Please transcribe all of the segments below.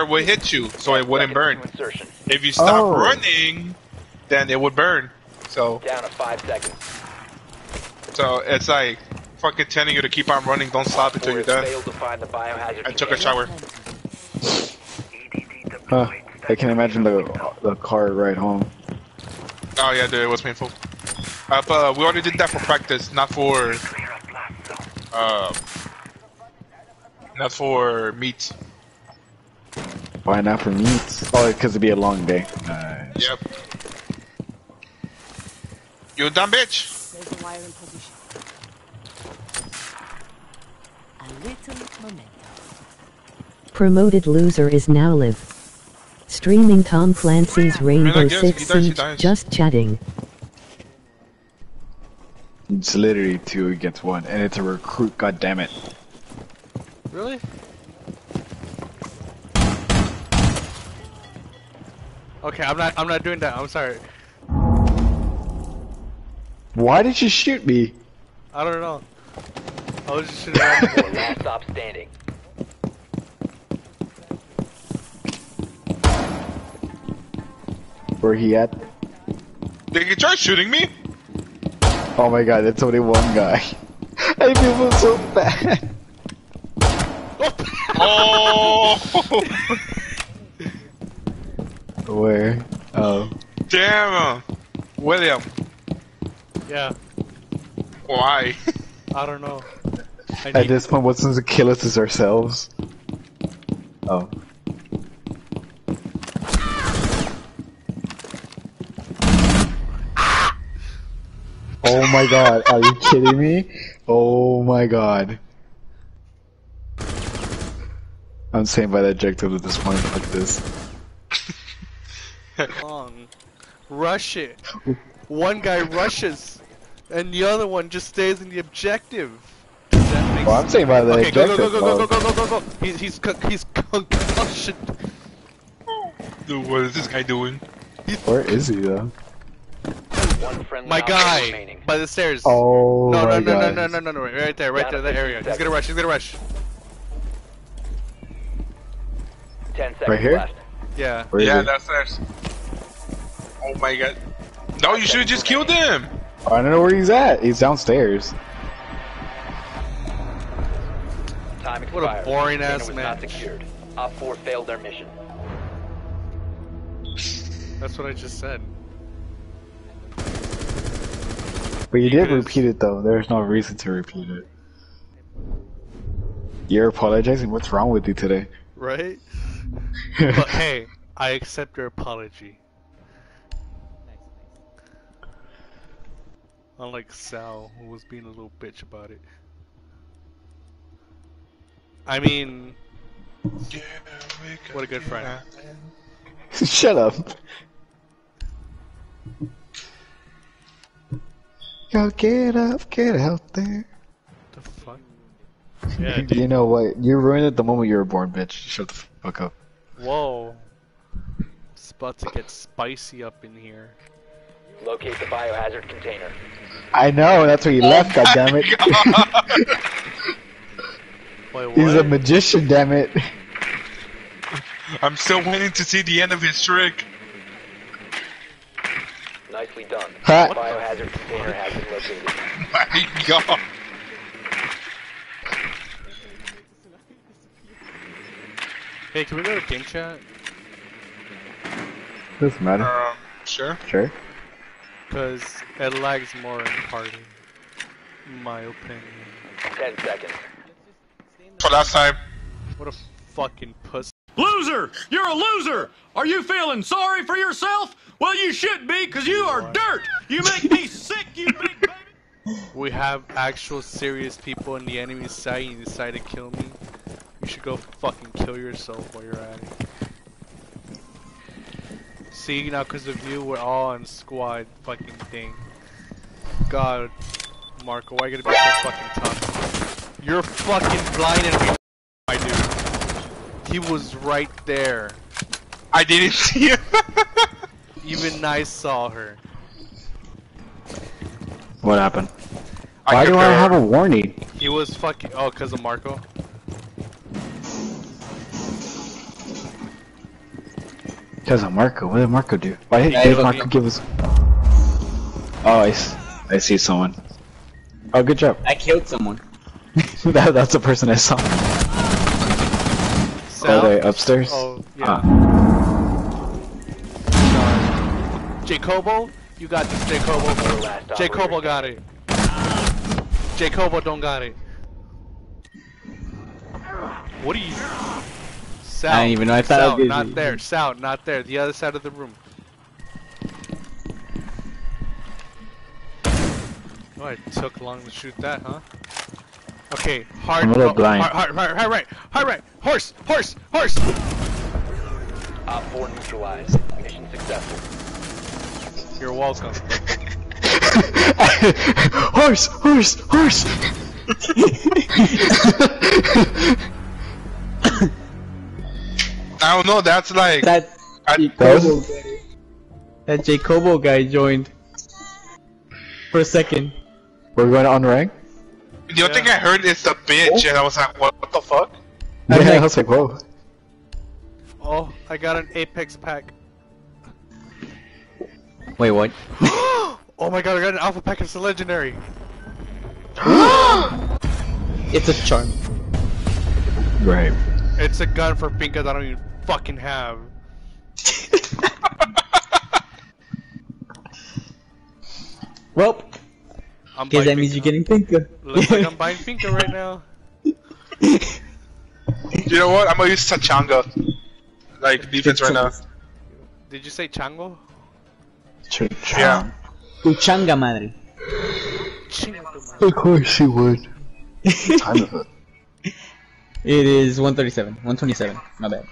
flare would hit you, so it wouldn't burn. Seconds to Insertion. If you stop Oh. running, then it would burn. So, Down to five seconds. so it's like fucking telling you to keep on running. Don't stop until you're done. Failed to find the biohazard I took a shower. Huh. I can imagine the the car ride home. Oh yeah, dude, it was painful. Uh, but uh, we already did that for practice, not for, uh, not for meat. Why not for meats? Oh, because it'd be a long day. Nice. Yep. You a dumb bitch. There's a wire in position. A little momentum. Promoted loser is now live. Streaming Tom Clancy's Rainbow guess Six he dies, Siege, dies. just chatting. It's literally two against one, and it's a recruit. God damn it! Really? Okay, I'm not. I'm not doing that. I'm sorry. Why did you shoot me? I don't know. I was just shooting. around. Four last stop standing. Where he at? Did you try shooting me? Oh my god, it's only one guy. I feel so bad. Oh, Where? Oh. damn, uh, William. yeah. Why? I don't know. I At this point, what's going to kill us is ourselves. Oh. Oh my god, are you kidding me? Oh my god. I'm staying by the objective at this point, fuck this. Long. Rush it. One guy rushes, and the other one just stays in the objective. Does that make Well, I'm staying by the Okay, go objective. Uh, go go go go though. go go go go. He's he's con- he's concussion. Dude, what is this guy doing? Where is he though? My guy remaining. by the stairs. Oh no my no no god. no no no no no right there right there Down to that area. 15 He's gonna rush. He's gonna rush. Ten seconds Right here? left. Yeah. Where is yeah, he? That's theirs. Oh my god. No, you should have just killed him. I don't know where he's at. He's downstairs. Time expired. What a boring ass was match. Not secured. OPFOR failed their mission. That's what I just said. But you did Because- repeat it though. There's no reason to repeat it. You're apologizing? What's wrong with you today? Right? but hey, I accept your apology. Unlike Sal, who was being a little bitch about it. I mean, What a good friend. Shut up. Yo, get up, get out there. the fuck? Yeah, dude. you know what? You ruined it the moment you were born, bitch. Shut the fuck up. Whoa. It's about to get spicy up in here. Locate the biohazard container. I know, that's where you left, goddammit. Wait. He's a magician, damn it. I'm still waiting to see the end of his trick. Nicely done. Ha. The biohazard container has been located. My god. hey, can we go to game chat? Doesn't matter. Um, sure. Sure. Cause it lags more in party. In my opinion. Ten seconds. For last time. What a fucking pussy. Loser! You're a loser! Are you feeling sorry for yourself? Well, you should be, because you are dirt! You make me sick, you big baby! We have actual serious people in the enemy side and you decide to kill me. You should go fucking kill yourself while you're at it. See, now because of you, we're all on squad fucking thing. God, Marco, why you gotta be so fucking tough? You're fucking blind and we I do. He was right there. I didn't see you. Even I saw her. What happened? I Why do I concur. have a warning? He was fucking. Oh, because of Marco? Because of Marco. What did Marco do? Why Yeah, did Marco give us? Oh, I see someone. Oh, good job. I killed someone. that, that's the person I saw. Oh, they upstairs. Oh, yeah. Ah. Jacobo, you got this, Jacobo. Jacobo got it. Jacobo don't got it. What are you? Sal, I didn't even know I thought Sal, I not there. Sal, not there. The other side of the room. Oh, it took long to shoot that, huh? Okay, hard. I'm a little oh, blind. Hard, hard, hard, hard right, hard right. Horse, horse, horse. Op 4 neutralized. Mission successful. You're welcome. horse, horse, horse. I don't know. That's like That I, Jacobo guy. That Jacobo guy joined. For a second. We're going on rank. the only thing I heard is the bitch, and I was like, what, what the fuck? Yeah, I'm I like- was like, whoa. Oh, I got an Apex pack. Wait, what? oh my god, I got an Alpha pack. It's a legendary. It's a charm. Right. It's a gun for Pinkas, I don't even fucking have. Well, I'm guess that means you're Finka. getting pinker. Looks like I'm buying Finka right now. You know what? I'm gonna use Tachanga. Like defense right now. Did you say Chango? Ch- Yeah. Tu changa madre. Of course you would. Time of it. It is 137. 127. My bad.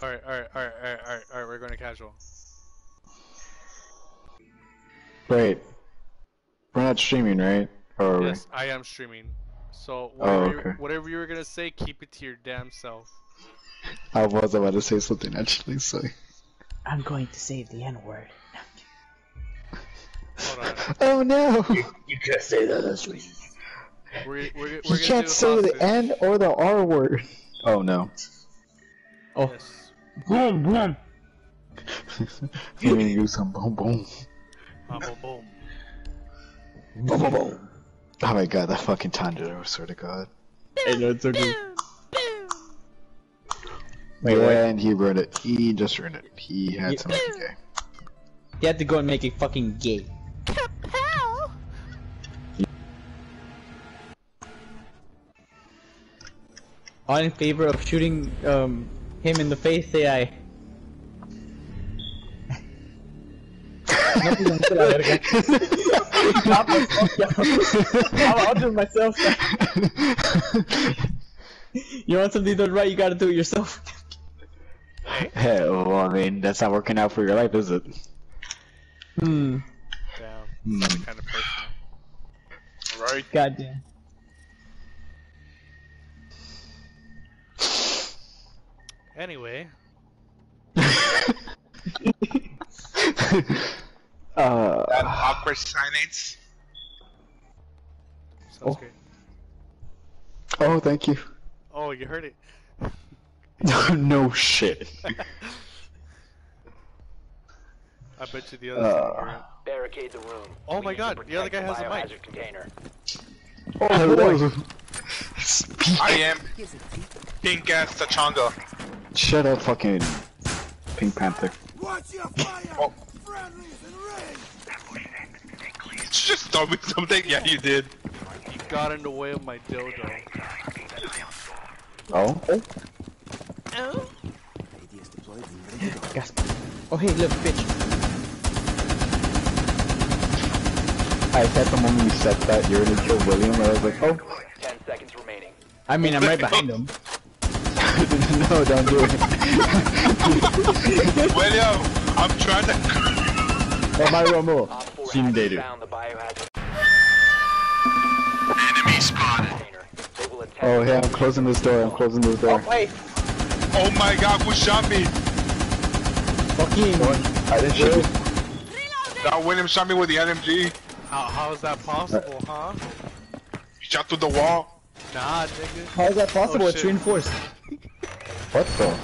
Alright, alright, alright, alright, alright, alright, we're going to casual. Wait. We're not streaming, right? Or are we? Yes, I am streaming. So, Oh, whatever, you, whatever you were gonna say, keep it to your damn self. I was about to say something actually, so. I'm going to save the N word. Hold on. Oh no! You can't say that on stream. We're, we're, we're You can't say the. N or the R word. Oh no. Oh, Yes. Boom, boom. You're gonna do some boom boom. Ah, boom, boom. Boom, boom, boom. Oh my god, that fucking tangent, I swear to god. I know it's okay. good. Wait, Wait, and he ruined it. He just ruined it. He had Yeah. to make it gay. You had to go and make it fucking gay. All in favor of shooting um, him in the face, say aye. No, pues, vete a la verga. Nah, pues, fuck you. I'll, I'll do it myself. you want something done right, you gotta do it yourself. Hey, well, I mean, that's not working out for your life, is it? Hmm. Damn. Hmm. Sounded kind of personal. Right? Goddamn. Anyway, uh, That awkward signage. sounds Oh. good. oh, thank you. Oh, you heard it. no shit. I bet you the other side Uh. Barricade the room. Oh We my God, the other guy has a mic. Container. Oh, boy. I am pink ass Tachanga. Shut up, fucking Pink Panther. Oh. Did you just told me something? Yeah, you did. You got in the way of my dildo. Oh? oh? Gasp. Oh, hey, look, bitch. I said the moment you said that you're gonna kill William, and I was like, oh. Ten seconds remaining. I mean, I'm right behind him. No, don't do it. William, I'm trying to. Oh, my Romo. OPFOR Team has data. found the biohazard Enemy spotted. Oh, hey, I'm closing this door, I'm closing this door. wait. Oh my god, who shot me? Fucking. I didn't shoot. That William shot me with the LMG. How, how is that possible, huh? He shot through the wall. Nah, nigga. How is that possible? Oh, it's reinforced. What the?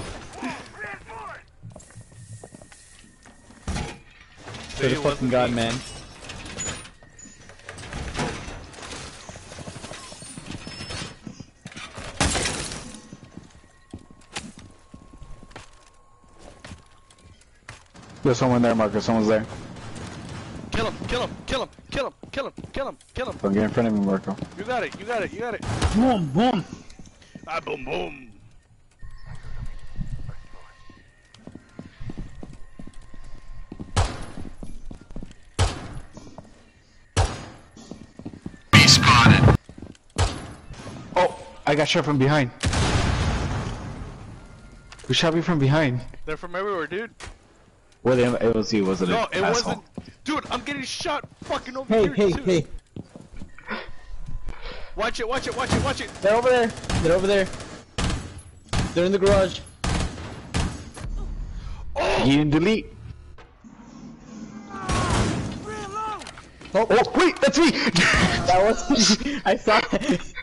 Swear to It fucking wasn't god, me. man. There's someone there, Marcus. Someone's there. Kill him, kill him, kill him, kill him, kill him, kill him, kill him. Don't get in front of me, Marco. You got it, you got it, you got it. Boom, boom. Ah, boom, boom. I got shot from behind. Who shot me from behind? They're from everywhere, dude. Well, it it was you, wasn't it? No, it asshole? wasn't. Dude, I'm getting shot fucking over Hey, here. hey, too. hey. Watch it, watch it, watch it, watch it. They're over there. They're over there. They're in the garage. Oh! You didn't delete. Oh, Oh, wait, that's me! that was. I saw it.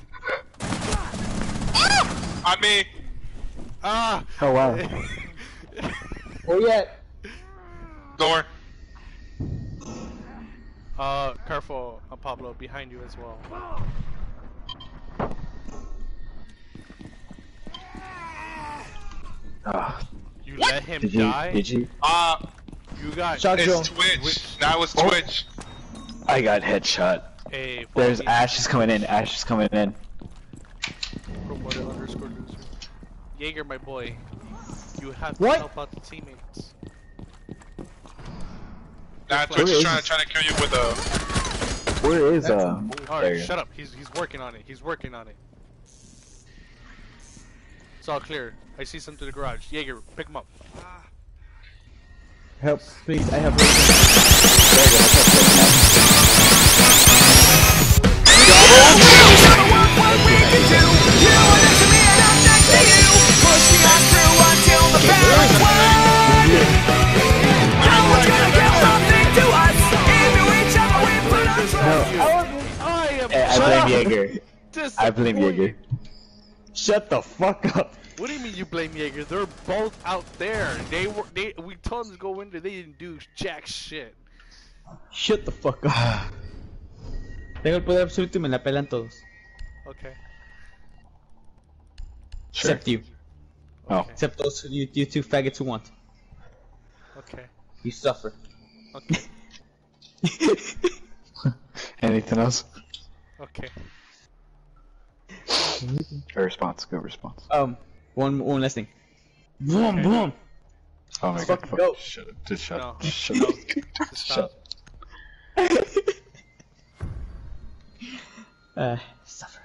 On me. Ah! oh, wow. Oh yeah. Door. Uh, careful, uh, Pablo, behind you as well. Ah, You let him did you? die? Did you? Uh, You got Shot it's Joe. Twitch. Now it's Oh. Twitch. I got headshot. a There's fucking Ash is coming in. Ash is coming in. Jaeger, my boy, you have to What? help out the teammates. Nah, Twitch is trying to trying to kill you with a. Where is uh? Alright, shut up. He's he's working on it. He's working on it. It's all clear. I see some to the garage. Jaeger, pick him up. Help, please. I have. I am I blame Jaeger. I blame disappointed. Jaeger. Shut the fuck up. What do you mean you blame Jaeger? They're both out there. They were they we told them to go in there. They didn't do jack shit. Shut the fuck up. Tengo el poder absoluto y me la pelan todos. Okay. Sure. Except you. Oh, Except those you, you two faggots who want. Okay. You suffer. Okay. anything else? Okay. Good response. Good response. Um, one one last thing. Boom, boom. Oh my god. Fucking fuck. go. Shut up. Just shut No. up. Just shut No. up. Just Shut stop. uh, suffer.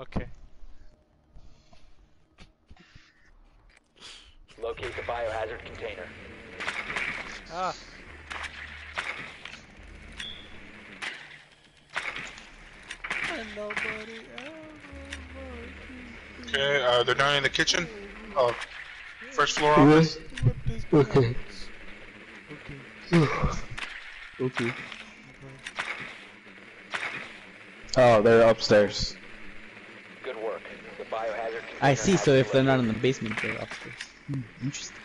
Okay. Locate the biohazard container. Ah. Okay, uh, they're down in the kitchen. Oh, first floor office. is? Okay. Okay. Oh, they're upstairs. Good work. The biohazard I see. So if they're not in the basement, they're upstairs. Hmm, interesting.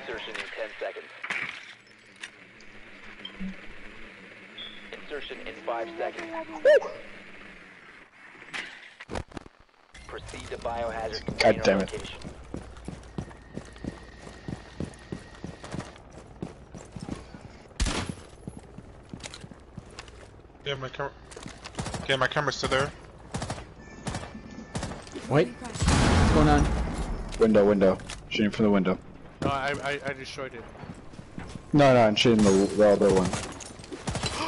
Insertion in 10 seconds. Insertion in 5 seconds. Proceed to biohazard container damn it. location. Yeah, my camera. Okay, my camera's still there. Wait. What's going on? Window, window. Shooting from the window. No, I, I, I destroyed it. No, no, I'm shooting the, the other one.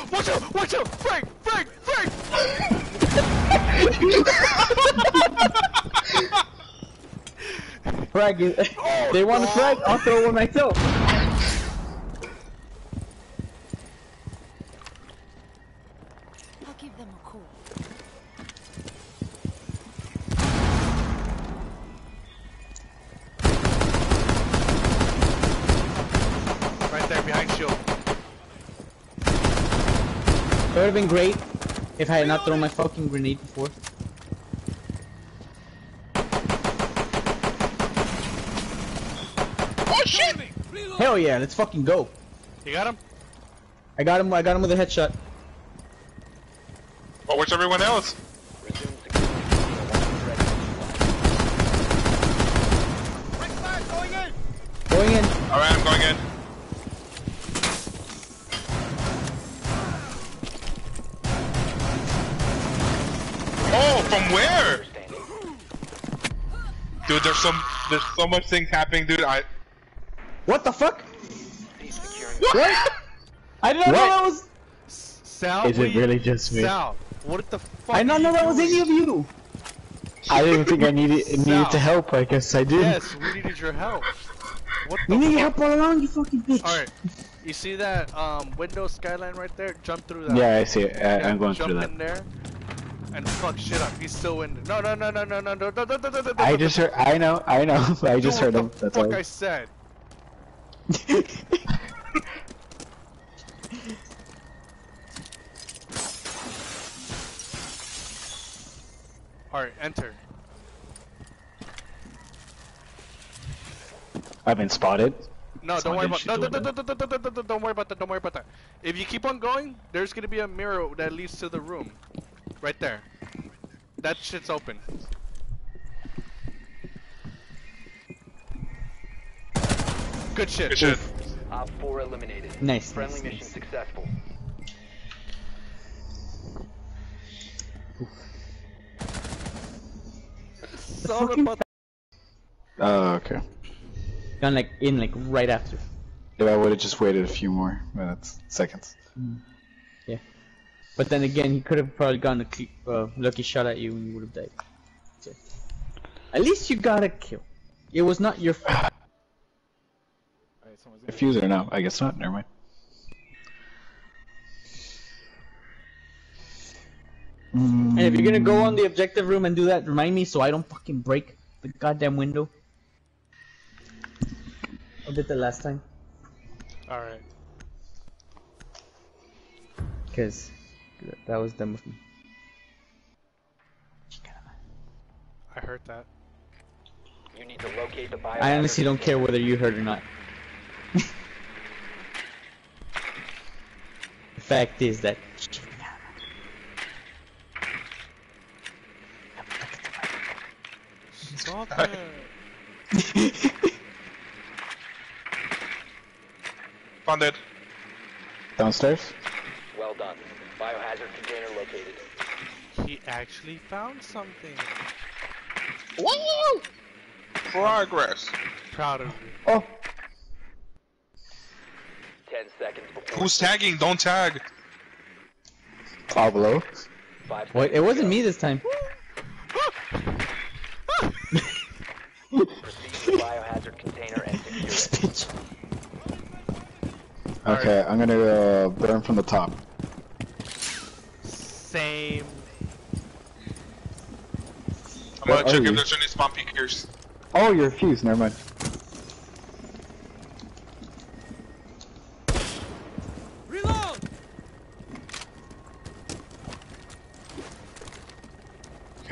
Watch out! Watch out! Frank! Frank! Frank! Frag. Is, oh, they want to frag. I'll throw one myself. I'll give them a call. Right there behind shield. It would have been great if I had not thrown my fucking grenade before. Hell yeah, let's fucking go. You got him? I got him. I got him with a headshot. Oh, where's everyone else? Resume security. Ready. Going in. Alright, I'm going in. Oh, from where? Dude, there's some there's so much things happening, dude. I What the fuck? What? I didn't know that was. Sal, Is it we- really just me? Sal, what the fuck? I did not know you that was any of you. I didn't think I needed needed to help. I guess I did. Yes, we needed your help. What the We need fuck? help all along, you fucking bitch. Alright, you see that um window skyline right there? Jump through that. Yeah, I see it. I, Yeah, I'm going through that. Jump in there and fuck shit up. He's still in there. No, no, no, no, no, no, no, no, no, no, no, no, I no, just no. heard. I know. I know. I just Do heard what him. the That's fuck all. I said. Alright, enter. I've been spotted. No, don't worry about did no, shit no, to no, no, no, no, no, no, no, don't worry about that. Don't worry about that. If you keep on going, there's gonna be a mirror that leads to the room, right there. That shit's open. Good shit. good shit. OPFOR eliminated. Nice, Friendly nice, mission nice. successful. Son of Oh, okay. Gone like in like right after. If I would have just waited a few more minutes, seconds. Yeah. But then again, he could have probably gotten a uh, lucky shot at you and you would have died. So, at least you got a kill. It was not your fault. Diffuser? No, I guess not. Never mind. And if you're gonna go on the objective room and do that, remind me so I don't fucking break the goddamn window. I did that last time. Alright. Cause that was dumb of me. I heard that. You need to locate the biohazard I honestly don't care whether you heard or not. The fact is that Stop it. Found it. Downstairs? Well done. Biohazard container located. He actually found something. Woo! Progress. Proud of you. Oh, 10 seconds before. Who's tagging? Don't tag. Pablo. Five what? It wasn't me this time. Proceed to the biohazard container and secure it. Okay, I'm gonna uh, burn from the top. Same. I'm gonna check are if there's any spawn peekers. Oh, you're fused. Never mind.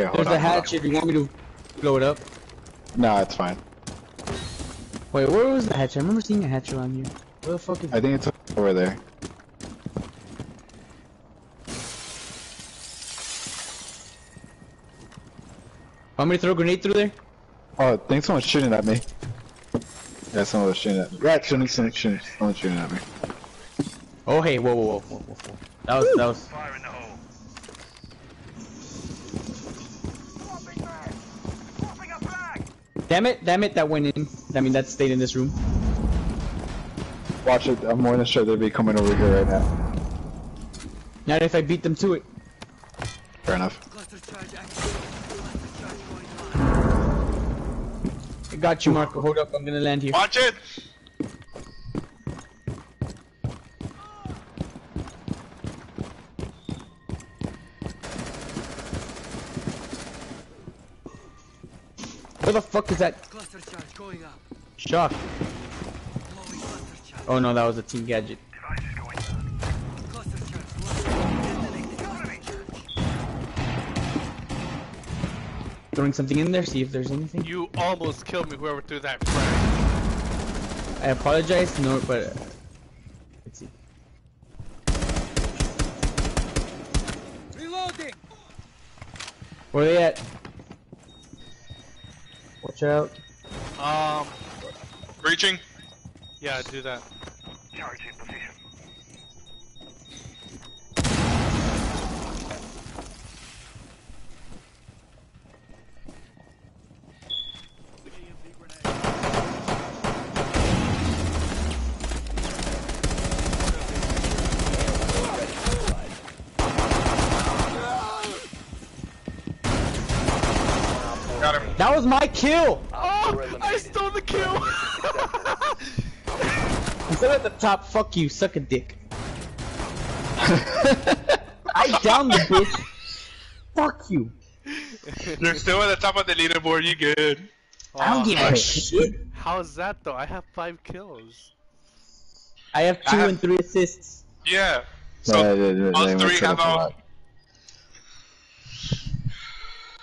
Okay, hold There's on. a hatch if you want me to blow it up. Nah, it's fine. Wait, where was the hatch? I remember seeing a hatch around here. Where the fuck is I think it's over there. Want me to throw a grenade through there? Oh, I think someone's shooting at me. Yeah, someone was shooting at me. Yeah, shooting, shooting, shooting. Someone's shooting at me. Oh hey, whoa, whoa, whoa, whoa, whoa, whoa. That was, that was. Damn it, damn it, that went in. I mean, that stayed in this room. Watch it. I'm more than sure they'll be coming over here right now. Not if I beat them to it. Fair enough. I got you, Marco. Hold up, I'm gonna land here. Watch it. Where the fuck is that? Shock. Oh no, that was a team gadget. Throwing something in there, see if there's anything. You almost killed me, whoever threw that frag. I apologize, no, but uh, let's see. Reloading. Where are they at? Watch out. Um, Reaching. yeah, do that. Got him. That was my kill! Oh, I stole the kill. I'm still at the top. Fuck you, suck a dick. I downed the bitch. Fuck you. You're still at the top of the leaderboard. You good? I don't give a shit. How is that though? I have five kills. I have two I have- and three assists. Yeah. So No, they- they- us they three messed it have up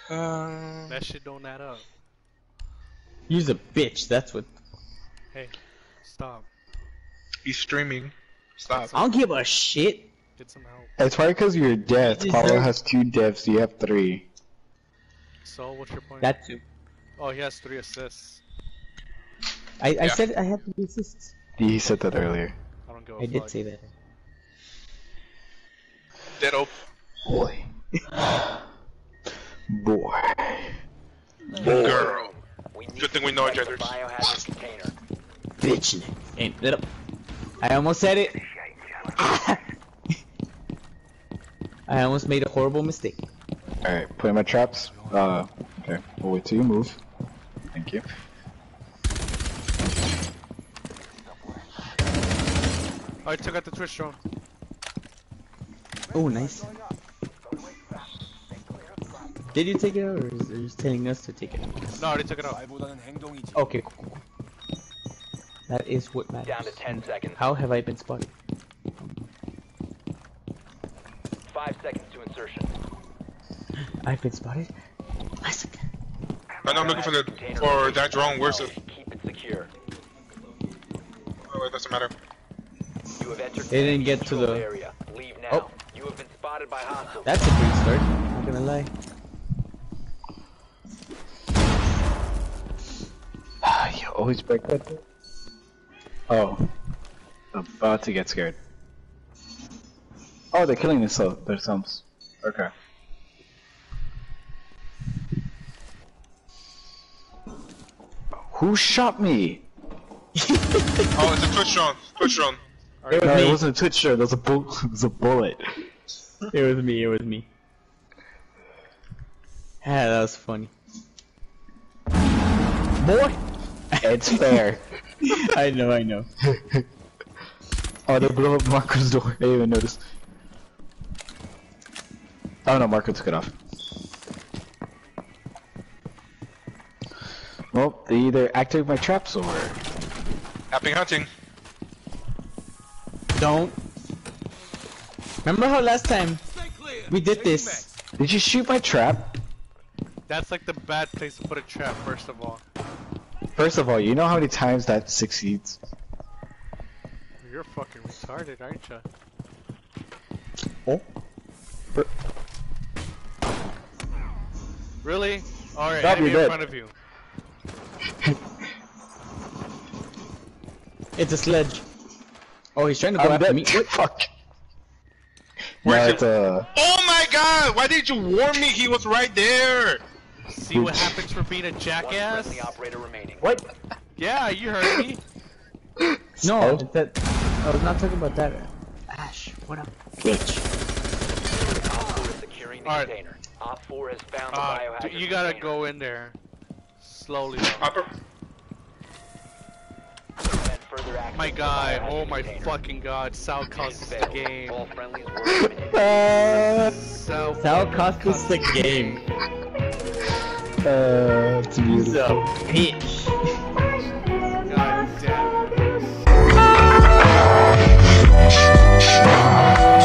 a all. lot. Uh, That shit don't add up. Use a bitch. That's what. Hey, stop. he's streaming. Stop. I don't give a shit. Get some help. It's probably because you're deaf. You Paulo has two deaths, you have three. So, what's your point? That too. oh, he has three assists. I, I Yeah. said I had three assists. He said that earlier. I don't give a I did fuck. say that. Ditto. Boy. Boy. Girl. Good thing we know each other. the Bitch. Ain't lit up. I almost said it. I almost made a horrible mistake. Alright, put in my traps. Uh, okay. We'll wait till you move. Thank you. Oh, I took out the Twitch drone. Oh, nice. Did you take it out, or is it just telling us to take it out? No, I already took it out. Okay, cool, cool, cool. That is what matters. Down to 10 seconds. How have I been spotted? Five seconds to insertion. I've been spotted? Isaac. I know I'm looking for the Container for location that drone. Where's it? Keep it secure. Oh, it doesn't matter. You have entered They didn't get to the- area. Leave now. Oh. You have been spotted by hostiles. That's a good start. Not gonna lie. You always break that. Oh. I'm About to get scared. Oh, they're killing themselves. themselves. Okay. Who shot me? Oh, it's a Twitch drone. Twitch drone. It was no, it wasn't a Twitch shot. It was a bull. It was a bullet. It was me. It was me. Ah, that was funny. Boy. It's fair. I know. I know. oh, they blew up Marco's door. I didn't even notice. Oh no, Marco took it off. Well, they either activate my traps or. Happy hunting. Don't. Remember how last time we did this? Did you shoot my trap? That's like the bad place to put a trap, first of all. First of all, you know how many times that succeeds? You're fucking retarded, aren't you? Oh. Really? Alright, Stop, enemy in dead. front of you. It's a sledge. Oh, he's trying to go I'm after dead. me. Fuck. Where's no, it? it's uh, Oh my god! Why did you warn me? He was right there. See what happens for being a jackass? friendly operator remaining. what? Yeah, you heard me. No, Oh. that. I was not talking about that. Ash, what a bitch. OPFOR is securing the Alright. OPFOR has found the Uh, biohazard you gotta container. go in there. Slowly. Upper. Prevent further access My to guy, oh my container. fucking god, Sal costs us the game. All friendlies were eliminated. Sal, Sal cost us the game. Uh, it's bitch. God damn it.